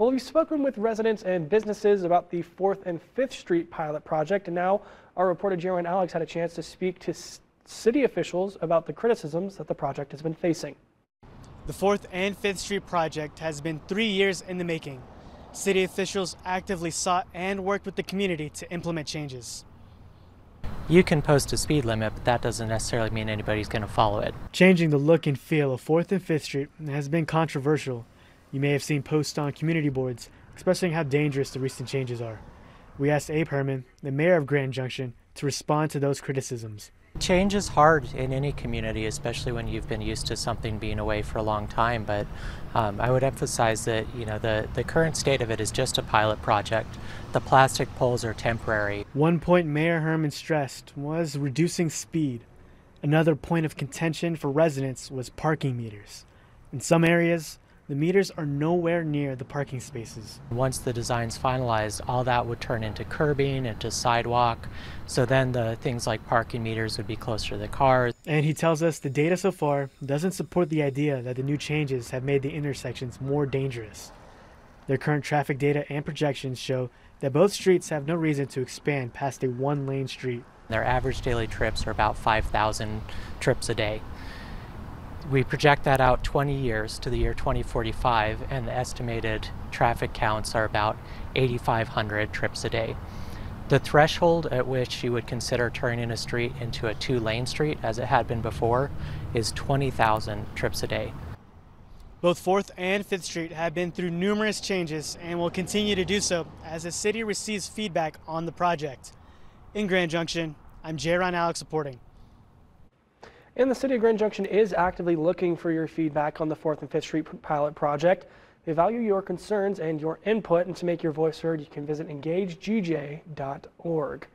Well, we've spoken with residents and businesses about the 4th and 5th Street pilot project, and now our reporter Jeremy Alex had a chance to speak to city officials about the criticisms that the project has been facing. The 4th and 5th Street project has been three years in the making. City officials actively sought and worked with the community to implement changes. You can post a speed limit, but that doesn't necessarily mean anybody's going to follow it. Changing the look and feel of 4th and 5th Street has been controversial. You may have seen posts on community boards expressing how dangerous the recent changes are. We asked Abe Herman, the mayor of Grand Junction, to respond to those criticisms. Change is hard in any community, especially when you've been used to something being away for a long time. But um, I would emphasize that you know the, the current state of it is just a pilot project. The plastic poles are temporary. One point Mayor Herman stressed was reducing speed. Another point of contention for residents was parking meters. In some areas, the meters are nowhere near the parking spaces. Once the design's finalized, all that would turn into curbing, into sidewalk. So then the things like parking meters would be closer to the cars. And he tells us the data so far doesn't support the idea that the new changes have made the intersections more dangerous. Their current traffic data and projections show that both streets have no reason to expand past a one lane street. Their average daily trips are about 5,000 trips a day. We project that out 20 years to the year 2045, and the estimated traffic counts are about 8,500 trips a day. The threshold at which you would consider turning a street into a two lane street, as it had been before, is 20,000 trips a day. Both 4th and 5th Street have been through numerous changes and will continue to do so as the city receives feedback on the project. In Grand Junction, I'm Jaron Alex reporting. And the City of Grand Junction is actively looking for your feedback on the 4th and 5th Street pilot project. They value your concerns and your input, and to make your voice heard, you can visit engagegj.org.